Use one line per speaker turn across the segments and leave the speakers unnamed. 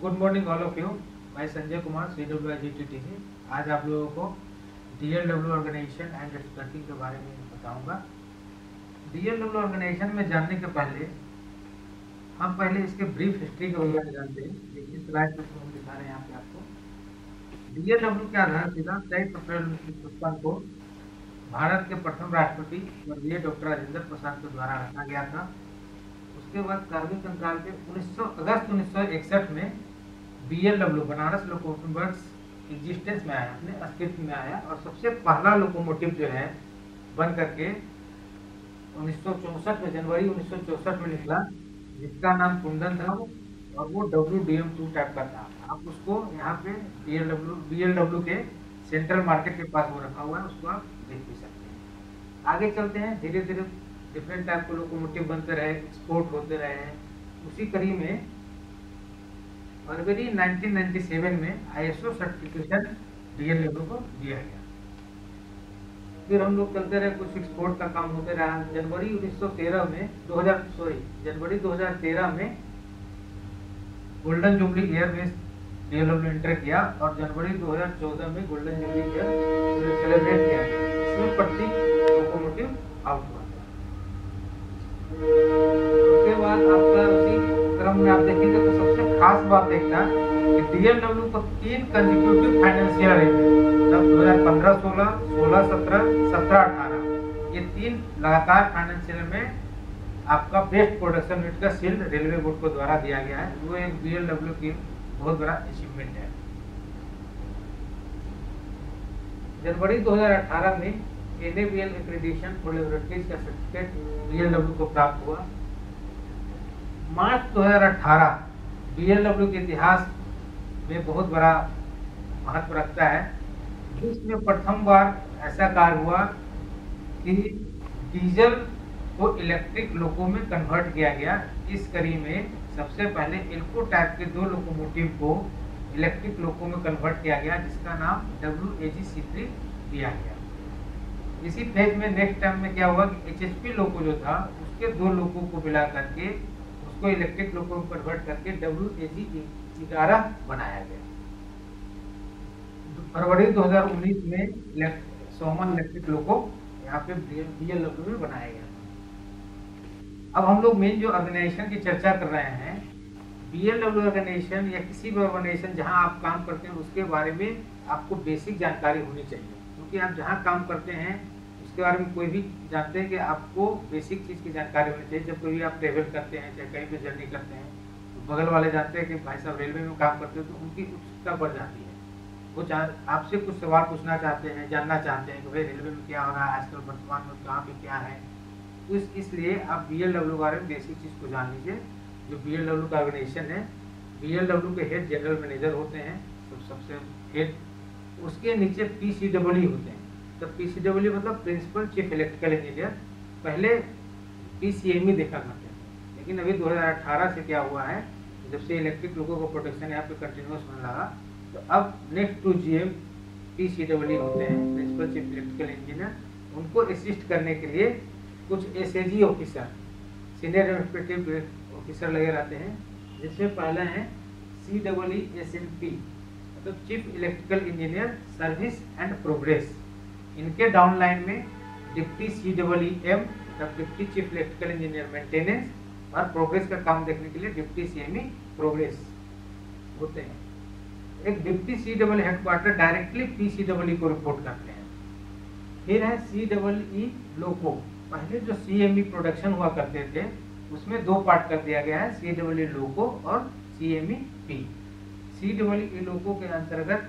Good morning all of you मैं Sanjay Kumar C W I G T से आज आप लोगों को D L W organisation and its working के बारे में बताऊँगा। डी एल डब्ल्यू ऑर्गेनाइजेशन में जानने के पहले, हम पहले इसके ब्रीफ हिस्ट्री के बारे में जानते हैं। स्लाइड पर हम दिखा रहे हैं यहाँ पे आपको। डी एल डब्ल्यू के आधार सीधा तेईस अप्रैल उन्नीस सौ पचपन को भारत के प्रथम राष्ट्रपति स्वर्गीय डॉक्टर राजेंद्र प्रसाद के द्वारा रखा गया था। उसके बाद कार्मिक कंकाल के 1900 अगस्त 1961 में BLW Banaras locomotive works existence में आया, अपने अस्तित्व में आया, और सबसे पहला लोकोमोटिव जो है, बन करके उन्नीस में, जनवरी 1964 में निकला, जिसका नाम कुंदन था और वो W D M two type का था। आप उसको यहाँ पे B L W B L W के सेंट्रल मार्केट के पास वो रखा हुआ है, उसको आप देख भी सकते हैं। आगे चलते हैं धीरे धीरे डिफरेंट टाइप के लोकोमोटिव बनते रहे एक्सपोर्ट होते रहे उसी कड़ी में फरवरी 1997 में आईएसओ सर्टिफिकेशन डीएल लेवल को दिया गया। फिर हम लोग चलते रहे कुछ एक्सपोर्ट का काम होते रहा। जनवरी 1913 में 2000 सॉरी जनवरी 2013 में गोल्डन जुबली ईयर में डीएलडब्ल्यू एंटर किया और जनवरी 2014 में गोल्डन जुबली ईयर सेलिब्रेट किया। इसमें प्रति लोकोमोटिव आउट हुआ उसके बाद आपका उसी क्रम में आप देखेंगे तो सबसे खास बात देखना कि डीएलडब्ल्यू को तीन कंजिक्यूटिव फाइनेंशियल ईयर जब 2015 16 16 17 17 18 ये तीन लगातार फाइनेंशियल में आपका बेस्ट प्रोडक्शन यूनिट का सील रेलवे बोर्ड को द्वारा दिया गया है। वो एक बीएलडब्ल्यू की बहुत बड़ा अचीवमेंट है। जनवरी 2018 में एनएबीएल एक्रेडिशन फॉर लेबोरेटरीज का सर्टिफिकेट बीएलडब्ल्यू को प्राप्त हुआ। मार्च 2018 बीएलडब्ल्यू के इतिहास में बहुत बड़ा महत्व रखता है। जिसमें प्रथम बार ऐसा कार्य हुआ कि डीजल को इलेक्ट्रिक लोको में कन्वर्ट किया गया। इस कड़ी में सबसे पहले इल्को टाइप के दो लोकोमोटिव को इलेक्ट्रिक लोको में कन्वर्ट किया गया, जिसका नाम डब्ल्यू ए सी दिया गया। इसी फ़ेज़ में नेक्स्ट टाइम में क्या हुआ कि एच एच पी लोको जो था, उसके दो लोको को मिला करके उसको इलेक्ट्रिक लोको में कन्वर्ट करके डब्ल्यू ए जी ग्यारह बनाया गया। फरवरी 2019 में सोमन इलेक्ट्रिक लोको यहाँ पे बी एल डब्ल्यू में बनाया गया। अब हम लोग मेन जो ऑर्गेनाइजेशन की चर्चा कर रहे हैं बी एल डब्ल्यू ऑर्गेनाइजेशन या किसी भी ऑर्गेनाइजेशन जहाँ आप काम करते हैं, उसके बारे में आपको बेसिक जानकारी होनी चाहिए। क्योंकि आप जहाँ काम करते हैं उसके बारे में कोई भी जानते हैं कि आपको बेसिक चीज़ की जानकारी होनी चाहिए। जब कोई भी आप ट्रेवल करते हैं, चाहे कहीं पे जर्नी करते हैं तो बगल वाले जानते हैं कि भाई साहब रेलवे में काम करते हो तो उनकी उत्सुकता बढ़ जाती है। वो आपसे कुछ सवाल पूछना चाहते हैं, जानना चाहते हैं कि भाई रेलवे में क्या हो रहा है, आजकल वर्तमान में कहाँ पे क्या है? तो इस, इसलिए आप बी एल डब्ल्यू बारे में बेसिक चीज़ को जान लीजिए। जो बी एल डब्ल्यू का ऑर्गेनाइजेशन है बी एल डब्ल्यू के हेड जनरल मैनेजर होते हैं तो सबसे हेड उसके नीचे पी सी डब्ल्यू होते हैं। तो पी सी डब्ल्यू मतलब प्रिंसिपल चीफ इलेक्ट्रिकल इंजीनियर पहले पी सी एम ही देखा करते थे। लेकिन अभी 2018 से क्या हुआ है, जब से इलेक्ट्रिक लोगों को प्रोटेक्शन यहाँ पे कंटिन्यूस होने लगा तो अब next to G M W होते हैं प्रिंसिपल चीफ इलेक्ट्रिकल इंजीनियर उनको असिस्ट करने के लिए कुछ SAG officer senior administrative officer लगे रहते हैं, जिसमें पहला है C double E S N P मतलब chief electrical engineer service and progress इनके डाउन लाइन में deputy C double E M deputy chief electrical engineer maintenance और प्रोग्रेस का काम देखने के लिए deputy C M E progress होते हैं। एक deputy C double headquarter directly P C double E को रिपोर्ट करते हैं। फिर है सी डबल ई लोको पहले जो सी एम ई प्रोडक्शन हुआ करते थे, उसमें दो पार्ट कर दिया गया है सी डबल ई लोको और C M E P C double E loco के अंतर्गत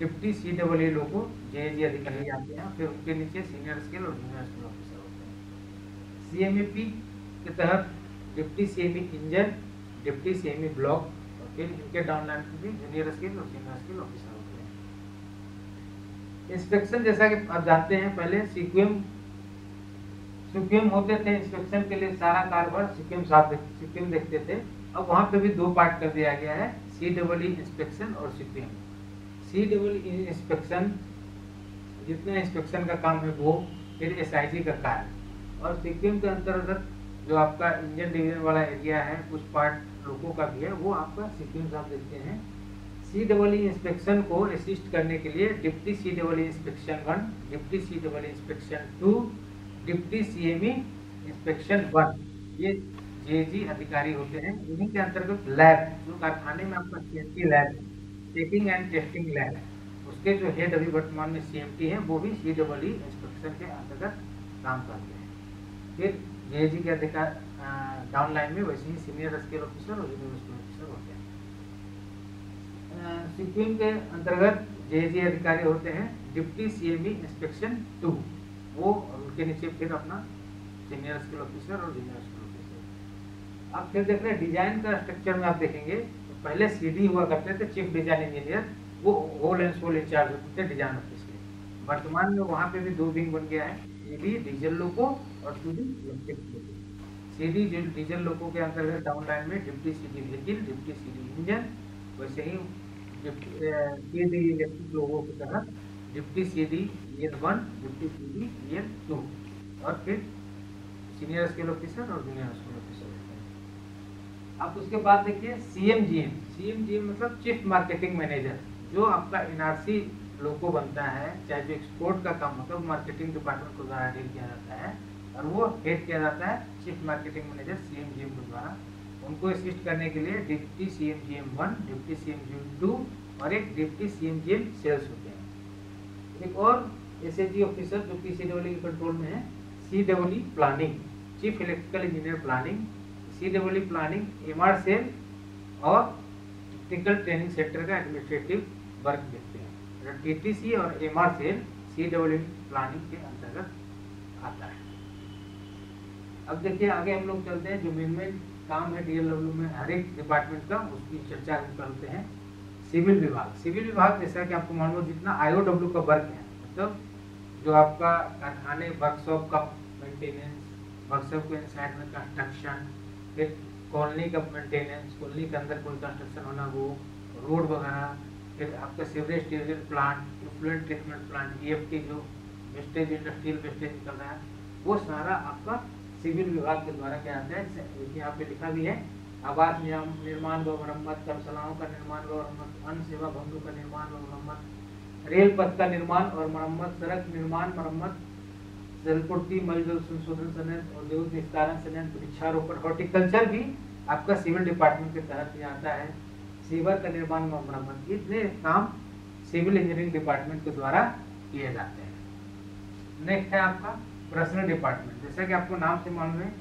डिप्टी सी डबल ई लोको जे जी अधिकारी आते हैं, फिर उनके नीचे सीनियर स्केल और जूनियर स्केल ऑफिसर होते हैं। सी एम ई पी के तहत deputy C M E engine deputy C M E block और फिर इनके डाउनलाइन में भी जूनियर स्केल और सीनियर स्केल ऑफिसर होते हैं। इंस्पेक्शन जैसा कि आप जानते हैं, पहले सीक्वेम सिक्किम होते थे इंस्पेक्शन के लिए सारा कारभार सिक्किम साथ सिक्किम देखते थे। अब वहाँ पे भी दो पार्ट कर दिया गया है सी डबल ई इंस्पेक्शन और सिक्किम सी डबल इंस्पेक्शन जितना इंस्पेक्शन का काम है वो फिर एस का कार्य और सिक्किम के अंतर्गत जो आपका इंजन डिवीज़न वाला एरिया है, कुछ पार्ट लोगों का भी है, वो आपका सिक्वेंस आप देखते हैं। सी डबल इंस्पेक्शन को असिस्ट करने के लिए deputy C double inspection one deputy C double inspection two deputy C M inspection one ये जेजी अधिकारी होते हैं। इन्हीं के अंतर्गत लैब जो कारखाने में आपका C lab checking and testing lab उसके जो हेड अभी वर्तमान में सी है, वो भी सी डबल ई इंस्पेक्शन के अंतर्गत काम करते हैं। फिर जे के अधिकार डाउन लाइन में वैसे ही सीनियर स्केल ऑफिसर और स्केल ऑफिसर होते हैं। सिक्किम के अंतर्गत जे अधिकारी होते हैं डिप्टी सी इंस्पेक्शन टू वो उनके नीचे फिर अपना सीनियर स्केल ऑफिसर और जूनियर स्केल ऑफिसर आप फिर देख रहे हैं डिज़ाइन का स्ट्रक्चर में आप देखेंगे पहले सीडी हुआ करते थे चीफ डिज़ाइन इंजीनियर वो होल एंड सोल इंचार्ज होते थे डिज़ाइन ऑफ़िस के। वर्तमान में वहाँ पे भी दो विंग बन गया है सीडी डीजल लोको और CD electric loco CD diesel loco के अंतर्गत डाउन लाइन में deputy CD vehicle deputy CD engine वैसे ही सीडी इलेक्ट्रिक लोगों की तरह deputy CD year one deputy CD year two और फिर सीनियर स्केल ऑफिसर और जूनियर स्केल ऑफिसर अब उसके बाद देखिए सीएमजीएम सीएमजीएम मतलब चीफ मार्केटिंग मैनेजर जो आपका एनआरसी लोगो बनता है, चाहे जो एक्सपोर्ट का काम होता है, वो मार्केटिंग डिपार्टमेंट को द्वारा डील किया जाता है, और वो हेड किया जाता है चीफ मार्केटिंग मैनेजर सीएमजीएम के द्वारा। उनको असिस्ट करने के लिए deputy CMGM one deputy CMGM two और एक डिप्टी सीएमजीएम सेल्स होते हैं। एक और एस एच जी ऑफिसर जो पी सी के कंट्रोल में है C W planning chief electrical engineer planning C W planning M R cell और टेक्निकल ट्रेनिंग सेक्टर का एडमिनिस्ट्रेटिव वर्क देखते हैं। टी टी सी और M R cell C W planning के अंतर्गत आता है। अब देखिए, आगे हम लोग चलते हैं। जो मेन मेन काम है डीएलडब्ल्यू में, हर एक डिपार्टमेंट का, उसकी चर्चा हम करते हैं। सिविल विभाग। सिविल विभाग, जैसा कि आपको मालूम जितना आईओडब्ल्यू का वर्क है मतलब जो आपका कारखाने वर्कशॉप का मेंटेनेंस वर्कशॉप के साइड में कंस्ट्रक्शन फिर कॉलोनी का मेंटेनेंस कॉलोनी के अंदर कोई कंस्ट्रक्शन होना, वो रोड वगैरह, फिर आपका sewerage treatment plant effluent treatment plant E जो वेस्टेज इंडस्ट्रियल वेस्टेज निकल रहा है, वो सारा आपका सिविल विभाग के द्वारा क्या आता है। यहाँ पे लिखा भी है, आवास निर्माण व मरम्मत कर्मशालाओं का निर्माण व मरम्मत अन्य सेवा भवनों का निर्माण व मरम्मत, रेल पथ का निर्माण और मरम्मत, सड़क निर्माण, मरम्मत जलपूर्ति मल जल संशोधन संयंत्र औद्योगिक निस्तारण संयंत्र वृक्षारोपण, हॉर्टिकल्चर भी आपका सिविल डिपार्टमेंट के तहत में आता है। सीवर का निर्माण व मरम्मत इतने काम सिविल इंजीनियरिंग डिपार्टमेंट के द्वारा किए जाते हैं। नेक्स्ट है आपका पर्सनल डिपार्टमेंट जैसा कि आपको नाम से मालूम है,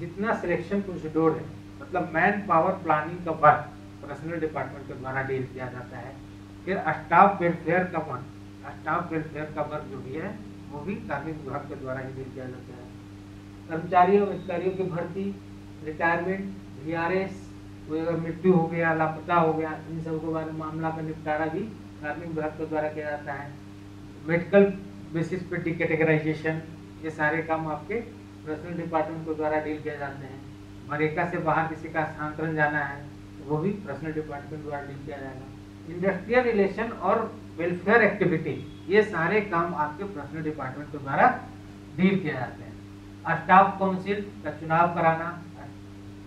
जितना सिलेक्शन प्रोसीड्योर है मतलब मैन पावर प्लानिंग का वर्क पर्सनल डिपार्टमेंट के द्वारा डील किया जाता है। फिर स्टाफ वेलफेयर का वर्क स्टाफ वेलफेयर का वर्क जो भी है वो भी कार्मिक विभाग के द्वारा ही किया जाता है। कर्मचारियों, अधिकारियों की भर्ती रिटायरमेंट वी आर एस कोई अगर मृत्यु हो गया, लापता हो गया, इन सब के बारे में मामला का निपटारा भी कार्मिक विभाग के द्वारा किया जाता है। मेडिकल बेसिस पे डिकेटेगराइजेशन ये सारे काम आपके पर्सनल डिपार्टमेंट के द्वारा डील किए जाते हैं। मरेका से बाहर किसी का स्थानांतरण जाना है तो वो भी पर्सनल डिपार्टमेंट द्वारा डील किया जाएगा। इंडस्ट्रियल रिलेशन और वेलफेयर एक्टिविटी ये सारे काम आपके पर्सनल डिपार्टमेंट के द्वारा डील किए जाते हैं। स्टाफ काउंसिल का चुनाव कराना,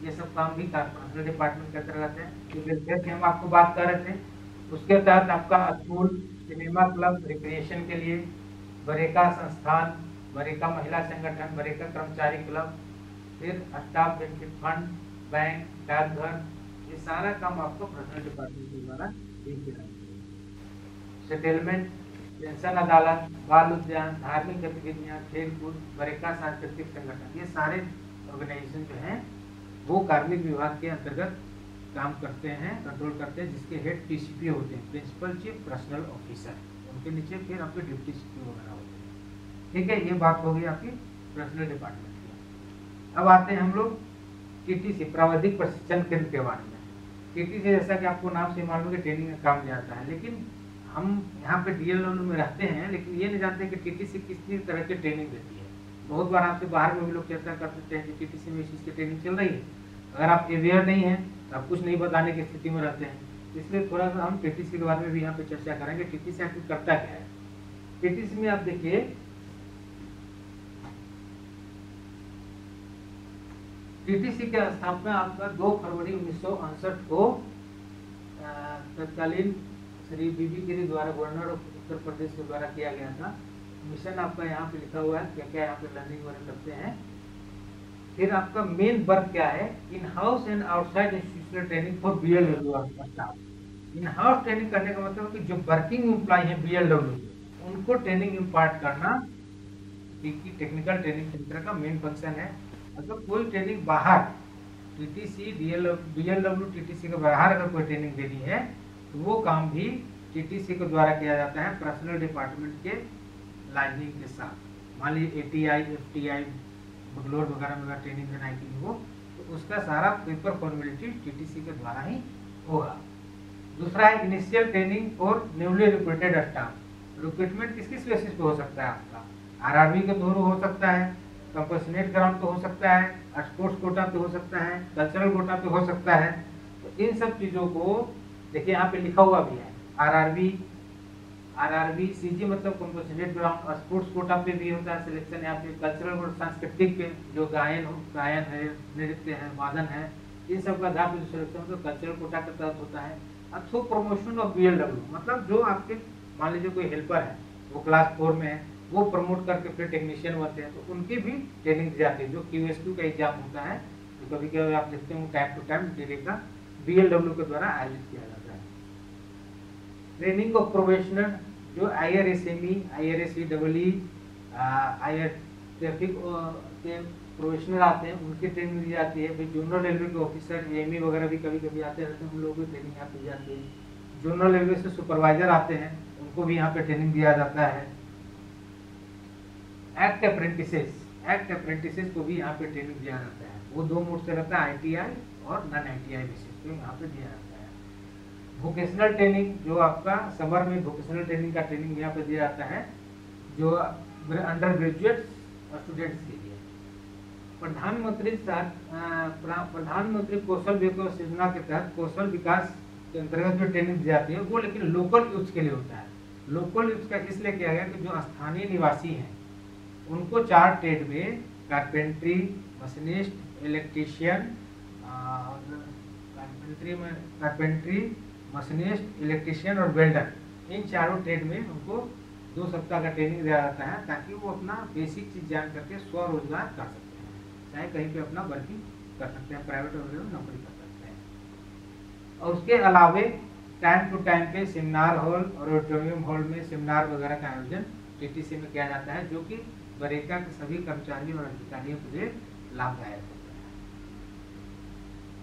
ये सब काम भी पर्सनल डिपार्टमेंट के अंतर्गत है। की हम आपको बात कर रहे थे। उसके तहत आपका स्कूल सिनेमा क्लब रिक्रिएशन के लिए बरेका संस्थान, बरेका महिला संगठन, बरेका कर्मचारी क्लब फिर स्टाफ बेनिफिट फंड बैंक डाकघर, ये सारा काम आपको पर्सनल डिपार्टमेंट के द्वारा सेटलमेंट पेंशन अदालत बाल उद्यान धार्मिक गतिविधियाँ खेल कूद बरेका सांस्कृतिक संगठन, ये सारे ऑर्गेनाइजेशन जो हैं, वो कार्मिक विभाग के अंतर्गत काम करते हैं कंट्रोल करते हैं, जिसके हेड टीसीपी होते हैं प्रिंसिपल चीफ पर्सनल ऑफिसर उनके नीचे फिर आपके ड्यूटी सीपी वगैरह होते हैं। ठीक है, ये बात हो गई आपकी पर्सनल डिपार्टमेंट की। अब आते हैं हम लोग टीटीसी प्रावधिक प्रशिक्षण केंद्र के बारे में। टीटी से जैसा कि आपको नाम से मालूम है ट्रेनिंग का काम जाता है, लेकिन हम यहाँ पे डी में रहते हैं, लेकिन ये नहीं जानते कि टी टी किस तरह की ट्रेनिंग देती है। बहुत बार आपसे बाहर में भी लोग चर्चा कर सकते हैं कि टी में इस चीज़ की ट्रेनिंग चल रही है। अगर आप अवेयर नहीं है तो आप कुछ नहीं बताने की स्थिति में रहते हैं। इसलिए थोड़ा सा हम टी के बारे में भी यहाँ पे चर्चा करेंगे। टी आखिर करता क्या है? टी में आप देखिए टीटीसी की स्थापना आपका 2 फरवरी उन्नीस को तत्कालीन श्री बीबी गिरी द्वारा गवर्नर ऑफ़ उत्तर प्रदेश के द्वारा किया गया था। मिशन आपका यहाँ पे लिखा हुआ है क्या क्या यहाँ पे लर्निंग वगैरह करते हैं। फिर आपका मेन वर्क क्या है? In house and outside institutional training for B L in house training करने का मतलब कि जो वर्किंग एम्प्लॉय है बी एल डब्ल्यू उनको ट्रेनिंग इम्पार्ट करना क्योंकि टेक्निकल ट्रेनिंग सेंटर का मेन फ़ंक्शन है। अगर कोई ट्रेनिंग बाहर टीटीसी डीएलडब्ल्यू टीटीसी के बाहर अगर कोई ट्रेनिंग देनी है तो वो काम भी टीटीसी के द्वारा किया जाता है पर्सनल डिपार्टमेंट के लाइनिंग के साथ। मान लीजिए A T I F T I Bangalore वगैरह में ट्रेनिंग देना है हो तो उसका सारा पेपर फॉर्मेलिटी टीटीसी के द्वारा ही होगा। दूसरा है इनिशियल ट्रेनिंग और न्यूली रिक्रूटेड स्टाफ रिक्रूटमेंट किस किस बेसिस पे हो सकता है आपका? आरआरबी के थ्रू हो सकता है कंपसनेट ग्राउंड पे हो सकता है स्पोर्ट्स कोटा पे हो सकता है कल्चरल कोटा पे हो सकता है। तो इन सब चीज़ों को देखिए यहाँ पे लिखा हुआ भी है। आरआरबी आरआरबी सीजी मतलब कंपसनेट ग्राउंड स्पोर्ट्स कोटा पे भी होता है सिलेक्शन यहाँ पे कल्चरल और सांस्कृतिक पे जो गायन हो गायन है, नृत्य है, वादन है इन सब का आधार पर जो सिलेक्शन होता है। कल्चरल कोटा के तहत होता है। अथवा प्रमोशन ऑफ़ बी मतलब जो आपके, मान लीजिए कोई हेल्पर है, वो क्लास फोर में है, वो प्रमोट करके फिर टेक्नीशियन बनते हैं तो उनकी भी ट्रेनिंग दी जाती है। जो क्यू एस क्यू का एग्ज़ाम होता है तो कभी कभी आप देखते हैं टाइम टू टाइम डेली का बी एल डब्ल्यू के द्वारा आयोजित किया जाता है। ट्रेनिंग ऑफ़ प्रोफेशनल जो I R S M E I R S E double E I R traffic के प्रोफेशनल आते हैं, उनकी ट्रेनिंग दी जाती है। फिर जूनरल रेलवे के ऑफिसर एम ई वगैरह भी कभी कभी आते रहते हैं, उन लोगों की ट्रेनिंग यहाँ दी जाती है। जूनरल रेलवे से सुपरवाइजर आते हैं, उनको भी यहाँ पे ट्रेनिंग दिया जाता है। एक्ट अप्रेंटिसेस एक्ट अप्रेंटिसेस को भी यहाँ पे ट्रेनिंग दिया जाता है। वो दो मोड से रहता है आईटीआई और non I T I basis पे यहाँ पे दिया जाता है। वोकेशनल ट्रेनिंग जो आपका समर में वोकेशनल ट्रेनिंग का ट्रेनिंग यहाँ पे दिया जाता है, जो अंडर ग्रेजुएट स्टूडेंट्स के लिए। प्रधानमंत्री प्रधानमंत्री कौशल विकास योजना के तहत कौशल विकास के अंतर्गत जो ट्रेनिंग दी जाती है, वो लेकिन लोकल यूथ के लिए होता है। लोकल यूथ का इसलिए किया गया कि जो स्थानीय निवासी हैं, उनको चार ट्रेड में कारपेंट्री मशीनिस्ट इलेक्ट्रीशियन कारपेंट्री में कारपेंट्री मशीनिस्ट, इलेक्ट्रीशियन और वेल्डर। इन चारों ट्रेड में उनको दो सप्ताह का ट्रेनिंग दिया जाता है ताकि वो अपना बेसिक चीज़ जान करके स्वरोजगार कर सकते हैं। चाहे कहीं पे अपना वर्किंग कर सकते हैं प्राइवेट वगैरह नौकरी कर सकते हैं। और उसके अलावे टाइम टू टाइम पे सेमिनार हॉल और ऑडिटोरियम हॉल में सेमिनार वगैरह का आयोजन टीटीसी में किया जाता है, जो कि बरेका के सभी कर्मचारियों और अधिकारियों के लिए लाभदायक है।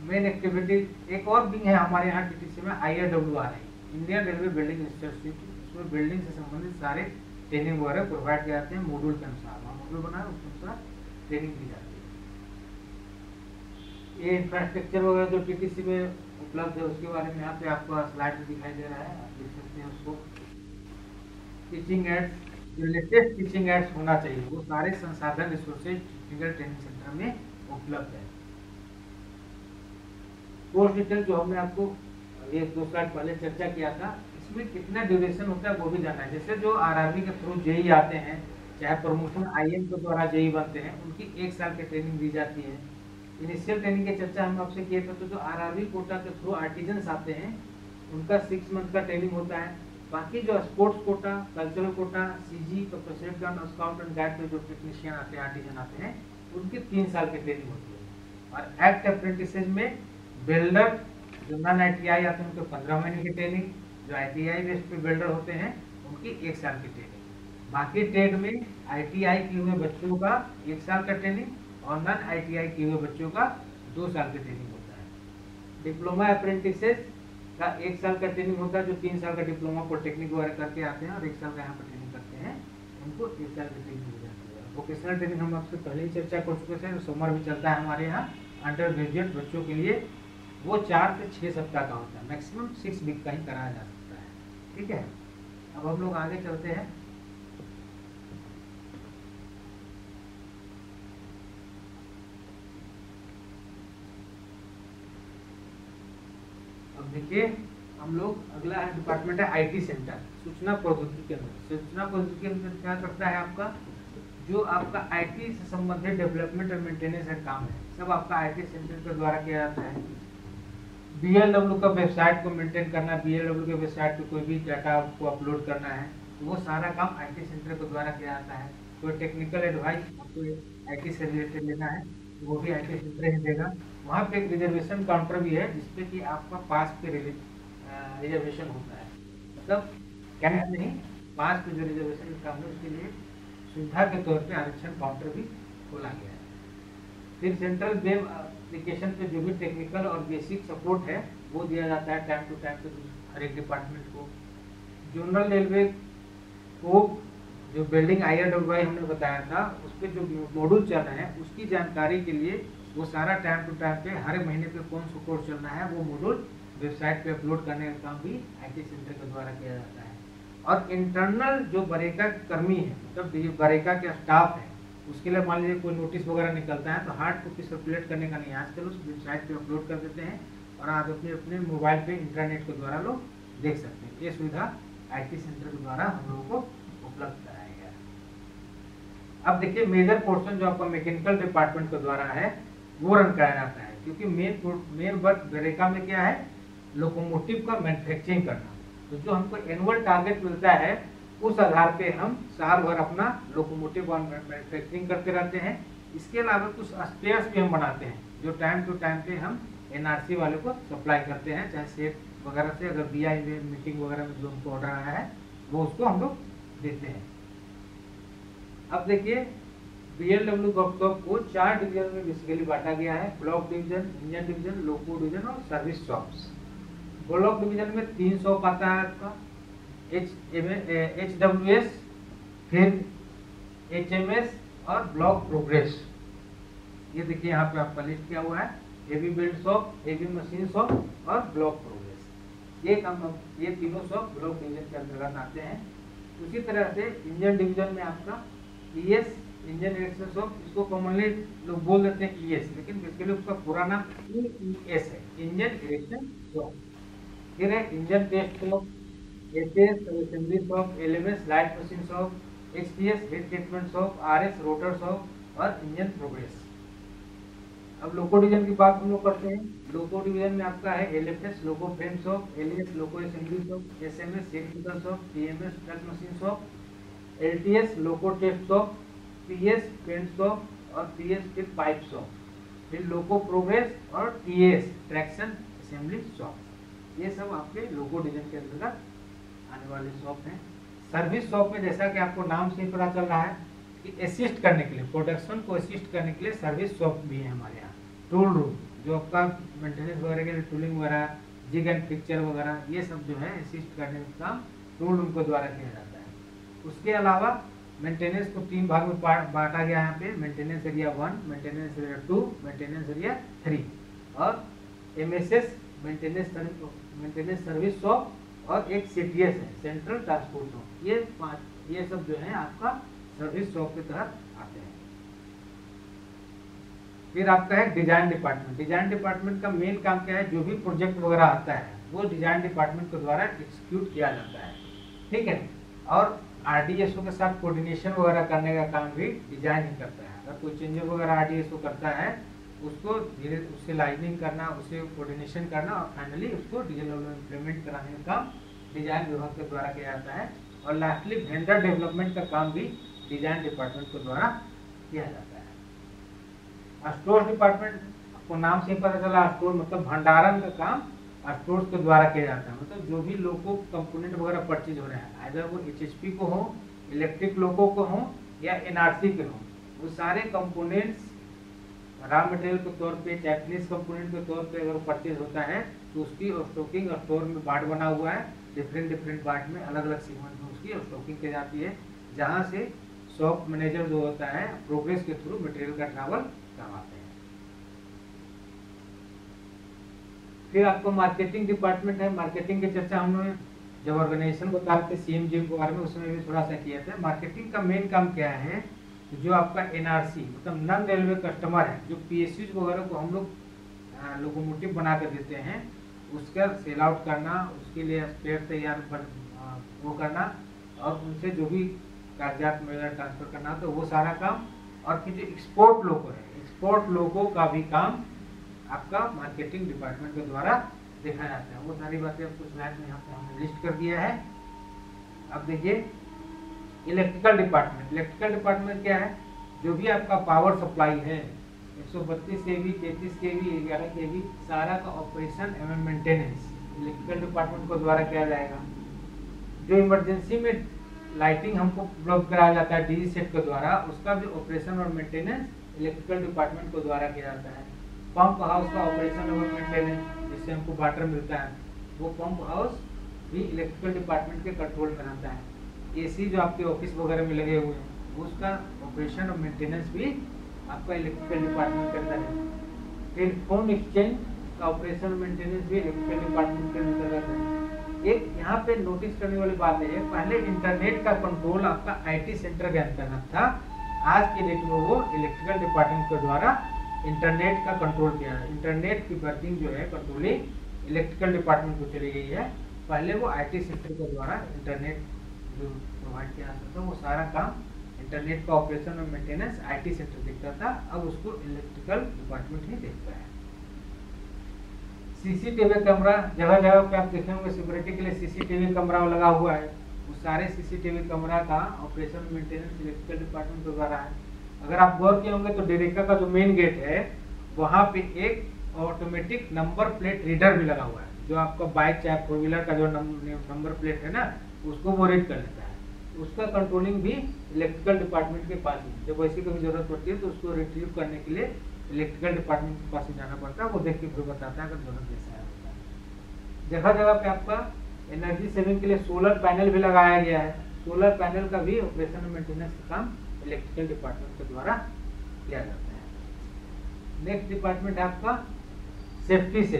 मेन एक्टिविटी एक और भी है हमारे यहाँ टीटीसी में I R W Indian railway building institute उसमें बिल्डिंग से संबंधित सारे ट्रेनिंग वगैरह प्रोवाइड किए जाते हैं मॉड्यूल के अनुसार। वहाँ मॉड्यूल बना है उसके अनुसार ट्रेनिंग दी जाती है। ये इंफ्रास्ट्रक्चर वगैरह जो टीटीसी में उपलब्ध है, उसके बारे में यहाँ पे आपको स्लाइड में दिखाई दे रहा है। आप देख सकते हैं उसको। टीचिंग एड्स जो लेटेस्ट टीचिंग एड्स होना चाहिए, वो सारे संसाधन रिसोर्सेज टेक्निकल ट्रेनिंग सेंटर में उपलब्ध है। कोर्स डिटेल जो हमने आपको एक दो स्लाइड पहले चर्चा किया था, इसमें कितना ड्यूरेशन होता है वो भी जानना है। जैसे जो आरआरबी के थ्रू जेई आते हैं, चाहे प्रमोशन आईएम के द्वारा जेई बनते हैं, उनकी एक साल की ट्रेनिंग दी जाती है। इनिशियल ट्रेनिंग की चर्चा हम आपसे किए थे तो जो आरआरबी कोटा के थ्रू आर्टिजन्स आते हैं, उनका सिक्स मंथ का ट्रेनिंग होता है। बाकी जो sports quota cultural quota CG president gun scout and guide पे जो टेक्नीशियन आते हैं आर्टिजन आते हैं, उनकी तीन साल की ट्रेनिंग होती है। और एक्ट अप्रेंटिसेज में बिल्डर, जो नॉन आई आते हैं उनको पंद्रह महीने की ट्रेनिंग जो आई टी आई बेस्ड पे बिल्डर होते हैं, उनकी एक साल की ट्रेनिंग बाकी ट्रेड में आई टी आई किए हुए बच्चों का एक साल का ट्रेनिंग और नॉन आई टी आई किए हुए बच्चों का दो साल की ट्रेनिंग होता है. डिप्लोमा अप्रेंटिसेज का एक साल का ट्रेनिंग होता है, जो तीन साल का डिप्लोमा पॉलिटेक्निक वगैरह करके आते हैं और एक साल का यहाँ पर ट्रेनिंग करते हैं, उनको एक साल की ट्रेनिंग मिल जाती है. वोकेशनल ट्रेनिंग हम आपसे पहले ही चर्चा कर चुके थे समर भी चलता है हमारे यहाँ अंडर ग्रेजुएट बच्चों के लिए वो चार से छः सप्ताह का होता है। मैक्सिमम सिक्स वीक का ही कराया जा सकता है। ठीक है? अब हम लोग आगे चलते हैं। देखिए, हम लोग अगला है डिपार्टमेंट है आईटी सेंटर सूचना प्रौद्योगिकी केंद्र। सूचना प्रौद्योगिकी केंद्र क्या करता है आपका? जो आपका आईटी से संबंधित डेवलपमेंट और मेंटेनेंस का काम है, सब आपका आईटी सेंटर के द्वारा किया जाता है। बीएलडब्ल्यू का वेबसाइट को मेंटेन करना बीएलडब्ल्यू के वेबसाइट पे कोई भी डाटा को अपलोड करना है तो वो सारा काम आईटी सेंटर के द्वारा किया जाता है। कोई टेक्निकल एडवाइस आपको आईटी से रिलेटेड लेना है तो वो भी आईटी सेंटर ही देगा। वहाँ पे एक रिजर्वेशन काउंटर भी है, जिसपे कि आपका पास पे रिजर्वेशन होता है। मतलब कैश नहीं पास पे जो रिजर्वेशन काम है, उसके लिए सुविधा के तौर पर आरक्षण काउंटर भी खोला गया है। फिर सेंट्रल वेब एप्लीकेशन पे जो भी टेक्निकल और बेसिक सपोर्ट है, वो दिया जाता है टाइम टू टाइम पे हर एक डिपार्टमेंट को। जनरल रेलवे को जो building I L W I हमने बताया था, उस पर जो मॉड्यूल चल रहे हैं, उसकी जानकारी के लिए वो सारा टाइम टू टाइम पे, हर महीने पे कौन सा कोर्स चल रहा है, वो मॉड्यूल वेबसाइट पे अपलोड करने का काम भी आई टी सेंटर के द्वारा किया जाता है। और इंटरनल जो बरेका कर्मी है मतलब तो बरेका के स्टाफ है उसके लिए मान लीजिए कोई नोटिस वगैरह निकलता है तो हार्ड कॉपी सर्कुलेट करने का नहीं, आजकल उस वेबसाइट पे अपलोड कर देते हैं और आप अपने अपने मोबाइल पे इंटरनेट के द्वारा लोग देख सकते हैं। ये सुविधा आईटी सेंटर के द्वारा हम लोगों को उपलब्ध कराया गया अब देखिए मेजर पोर्शन जो आपका मैकेनिकल डिपार्टमेंट के द्वारा है, वो रन कराया जाता है, क्योंकि मेन मेन वर्क गरेका में क्या है? लोकोमोटिव का मैन्युफैक्चरिंग करना। तो जो हमको एनुअल टारगेट मिलता है उस आधार पे हम साल भर अपना लोकोमोटिव मैन्युफैक्चरिंग करते रहते हैं। इसके अलावा कुछ स्पेयर्स भी हम बनाते हैं, जो टाइम टू टाइम पे हम एनआरसी वाले को सप्लाई करते हैं। चाहे सेट वगैरह से अगर दिया मीटिंग वगैरह में जो हमको ऑर्डर आया है, वो उसको हम लोग देते हैं। अब देखिए बी एल डब्ल्यू को चार डिवीज़न में बेसिकली बांटा गया है। Block division engine division loco division और सर्विस शॉप्स ब्लॉक डिवीज़न में तीन सौ आता है आपका। एच डब्ल्यू एस फिर एच एम एस और ब्लॉक प्रोग्रेस ये देखिए यहाँ पे आपका लिस्ट किया हुआ है? AV build shop AV machine shop और ब्लॉक प्रोग्रेस ये काम ये तीनों शॉप ब्लॉक डिवीज़न के अंतर्गत आते हैं। उसी तरह से इंजन डिवीज़न में आपका E S engine election shop इसको कॉमनली लोग बोल देते हैं ई एस लेकिन बेसिकली उसका पूरा नाम ई एस है इंजन इलेक्शन शॉप फिर है engine test shop APS assembly shop LMS light machine shop HTS heat treatment shop RS rotor shop और इंजन प्रोग्रेस अब लोको डिवीज़न की बात हम लोग करते हैं। लोको डिवीज़न में आपका है LFS loco frame shop LS loco assembly shop SMS electrical shop TMS truck machine shop LTS loco test shop PS paint shop और पीएस फिर पाइप शॉप फिर लोको प्रोग्रेस और टीएस ट्रैक्शन असेंबली शॉप ये सब आपके लोको division के अंतर्गत वाले शॉप हैं। सर्विस शॉप में जैसा कि आपको नाम से ही पता चल रहा है कि असिस्ट करने के लिए प्रोडक्शन को असिस्ट करने के लिए सर्विस शॉप भी है हमारे यहाँ। टूल रूम जो आपका मेंटेनेंस वगैरह के लिए टूलिंग वगैरह जिग एंड पिक्चर वगैरह, ये सब जो है असिस्ट करने का काम टूल रूम के द्वारा किया जाता है। उसके अलावा मेंटेनेंस को तीन भाग में बांटा गया यहाँ पे maintenance area one maintenance area two maintenance area three और M S S maintenance service shop और एक सी है सेंट्रल ट्रांसपोर्ट शॉप ये पाँच, ये सब जो है आपका सर्विस शॉप के तहत आते हैं। फिर आपका है डिज़ाइन डिपार्टमेंट डिज़ाइन डिपार्टमेंट का मेन काम क्या है? जो भी प्रोजेक्ट वगैरह आता है, वो डिज़ाइन डिपार्टमेंट के द्वारा एक्सिक्यूट किया जाता है। ठीक है? और आरडीएसओ के साथ कोऑर्डिनेशन वगैरह करने का काम भी डिज़ाइन ही करता है। अगर कोई चेंजेस वगैरह आरडीएसओ करता है उसको धीरे, उससे लाइनिंग करना उसे कोऑर्डिनेशन करना और फाइनली उसको डिजिटल इम्प्लीमेंट कराने का डिज़ाइन विभाग के द्वारा किया जाता है। और लास्टली वेंडर डेवलपमेंट का काम भी डिज़ाइन डिपार्टमेंट के द्वारा किया जाता है। स्टोर डिपार्टमेंट को नाम से पता चला स्टोर मतलब भंडारण का काम स्टोर्स के द्वारा किया जाता है। मतलब जो भी लोगों कंपोनेंट वगैरह परचेज हो रहे हैं अगर वो एचएसपी को हो इलेक्ट्रिक लोगों को हो या एनआरसी के हो, वो सारे कंपोनेंट्स रॉ मटेरियल के तौर पे जैपनीज कंपोनेंट के तौर पे अगर परचेज होता है तो उसकी स्टॉकिंग और स्टोर में बार्ट बना हुआ है। डिफरेंट डिफरेंट बार्ट में अलग अलग सीमेंट में उसकी स्टॉकिंग की जाती है, जहाँ से शॉप मैनेजर जो होता है प्रोग्रेस के थ्रू मटेरियल का ट्रैवल करवाते हैं। फिर आपको मार्केटिंग डिपार्टमेंट है। मार्केटिंग की चर्चा हमने जब ऑर्गेनाइजेशन रहे सी एम के बारे में उसमें भी थोड़ा सा किया था। मार्केटिंग का मेन काम क्या है? जो आपका एनआरसी मतलब नन रेलवे कस्टमर है, जो पी वगैरह को हम लोग लोकोमोटिव बना कर देते हैं, उसका सेल आउट करना, उसके लिए स्पेयर तैयार वो करना, और उनसे जो भी कागजात वगैरह ट्रांसफ़र करना तो वो सारा काम, और फिर जो एक्सपोर्ट लोगो है एक्सपोर्ट लोगो का भी काम आपका मार्केटिंग डिपार्टमेंट के द्वारा देखा जाता है। वो सारी बातें आपको में यहाँ पे हमने लिस्ट कर दिया है। अब देखिए इलेक्ट्रिकल डिपार्टमेंट। इलेक्ट्रिकल डिपार्टमेंट क्या है? जो भी आपका पावर सप्लाई है 132 के वी तैतीस के वी ग्यारह के वी सारा का ऑपरेशन एवं मेंटेनेंस इलेक्ट्रिकल डिपार्टमेंट को द्वारा किया जाएगा। जो इमरजेंसी में लाइटिंग हमको उपलब्ध कराया जाता है, डीजी सेट के द्वारा, उसका भी ऑपरेशन और मेंटेनेंस इलेक्ट्रिकल डिपार्टमेंट को द्वारा किया जाता है। पंप हाउस का ऑपरेशन और मेंटेनेंस जिससे हमको वाटर मिलता है, वो पंप हाउस भी इलेक्ट्रिकल डिपार्टमेंट के कंट्रोल में रहता है। एसी जो आपके ऑफ़िस वगैरह में लगे हुए हैं, उसका ऑपरेशन और मेंटेनेंस भी आपका इलेक्ट्रिकल डिपार्टमेंट करता है। फिर फ़ोन एक्सचेंज का ऑपरेशन मेंटेनेंस भी इलेक्ट्रिकल डिपार्टमेंट के अंतर्गत है। एक यहाँ पे नोटिस करने वाली बात है, पहले इंटरनेट का कंट्रोल आपका आईटी सेंटर के अंतर्गत था, आज के डेट में वो इलेक्ट्रिकल डिपार्टमेंट के द्वारा इंटरनेट का कंट्रोल किया है। इंटरनेट की वर्किंग जो है कंट्रोलिंग इलेक्ट्रिकल डिपार्टमेंट को चली गई है। पहले वो आईटी सेक्टर के द्वारा इंटरनेट जो प्रोवाइड किया जाता था वो सारा काम इंटरनेट का ऑपरेशन और मेंटेनेंस आईटी सेक्टर देखता था, अब उसको इलेक्ट्रिकल डिपार्टमेंट ही देखता है। सीसीटीवी कैमरा जगह जगह पे आप देखे होंगे सिक्योरिटी के लिए सीसीटीवी कैमरा लगा हुआ है। वो सारे सीसीटीवी कैमरा का ऑपरेशन मेंटेनेंस इलेक्ट्रिकल डिपार्टमेंट द्वारा है। अगर आप गौर किए होंगे तो डेरेका का जो मेन गेट है, वहाँ पे एक ऑटोमेटिक नंबर प्लेट रीडर भी लगा हुआ है, जो आपका बाइक चाहे फोर व्हीलर का जो नंबर प्लेट है ना उसको वो कर लेता है। उसका कंट्रोलिंग भी इलेक्ट्रिकल डिपार्टमेंट के पास ही। जब ऐसी कभी ज़रूरत पड़ती है तो उसको रिट्रीव करने के लिए इलेक्ट्रिकल डिपार्टमेंट के पास ही जाना पड़ता है। वो देख के फिर बताता है अगर ज़रूरत जैसा है जगह जगह पे आपका एनर्जी सेविंग के लिए सोलर पैनल भी लगाया गया है। सोलर पैनल का भी ऑपरेशन और मेंटेनेंस का काम इलेक्ट्रिकल डिपार्टमेंट के द्वारा किया जाता है। नेक्स्ट डिपार्टमेंट है आपका सेफ्टी से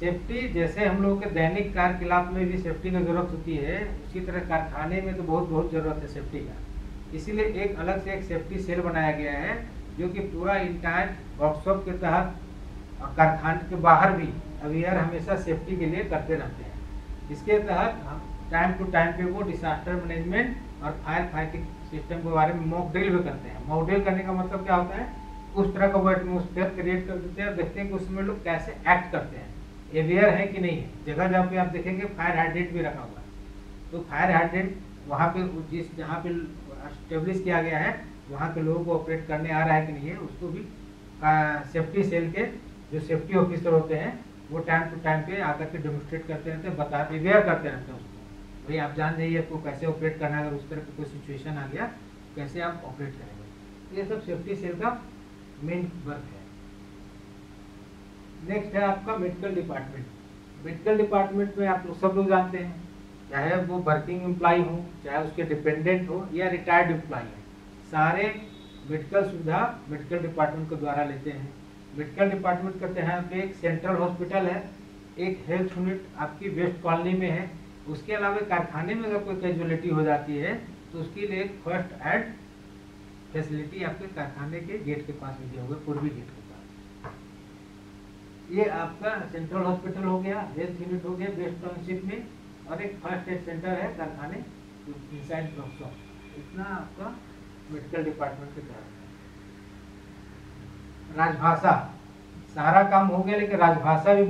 सेफ्टी, जैसे हम लोगों के दैनिक कार्यकलाप में भी सेफ्टी की ज़रूरत होती है, उसी तरह कारखाने में तो बहुत बहुत ज़रूरत है सेफ्टी का। इसीलिए एक अलग से एक सेफ्टी सेल बनाया गया है, जो कि पूरा इंटायर वर्कशॉप के तहत कारखाने के बाहर भी अवेयर हमेशा सेफ्टी के लिए करते रहते हैं। इसके तहत हम टाइम टू टाइम पे वो डिसास्टर मैनेजमेंट और फायर फाइटिंग सिस्टम के बारे में मॉक ड्रिल भी करते हैं। मॉक ड्रिल करने का मतलब क्या होता है? उस तरह का वो एटमोसफेयर क्रिएट कर देते हैं और देखते हैं कि उसमें लोग कैसे एक्ट करते हैं। अवेयर है कि नहीं? जगह जहाँ पे आप देखेंगे फायर हाइड्रेंट भी रखा हुआ है। तो फायर हाइड्रेंट वहाँ पे जिस जहाँ पे स्टेब्लिश किया गया है, वहाँ के लोगों को ऑपरेट करने आ रहा है कि नहीं है, उसको भी सेफ्टी सेल के जो सेफ्टी ऑफिसर होते हैं, वो टाइम टू टाइम पे आकर के डेमोस्ट्रेट करते रहते हैं, बता अवेयर करते रहते हैं उसको। भाई, आप जान जाइए आपको कैसे ऑपरेट करना है, अगर उस तरह की कोई सिचुएशन आ गया, कैसे आप ऑपरेट करेंगे। ये सब सेफ्टी सेल का मेन वर्क है। नेक्स्ट है आपका मेडिकल डिपार्टमेंट मेडिकल डिपार्टमेंट में आप लोग सब लोग जानते हैं, चाहे वो वर्किंग एम्प्लाई हो, चाहे उसके डिपेंडेंट हो, या रिटायर्ड एम्प्लाई है। सारे मेडिकल सुविधा मेडिकल डिपार्टमेंट के द्वारा लेते हैं। मेडिकल डिपार्टमेंट के तहत एक सेंट्रल हॉस्पिटल है, एक हेल्थ यूनिट आपकी वेस्ट कॉलोनी में है। उसके अलावा कारखाने में अगर कोई कैजुअलिटी हो जाती है तो उसके लिए एक फ़र्स्ट एड फैसिलिटी आपके कारखाने के गेट के पास में दिया हुआ पूर्वी गेट ये आपका सेंट्रल हॉस्पिटल हो गया हेल्थ यूनिट हो गया बेस्ट टाउनशिप में, और एक फ़र्स्ट एड सेंटर है, कारखाने ब्लॉक इतना आपका मेडिकल डिपार्टमेंट के तहत राजभाषा, सारा काम हो गया, लेकिन राजभाषा भी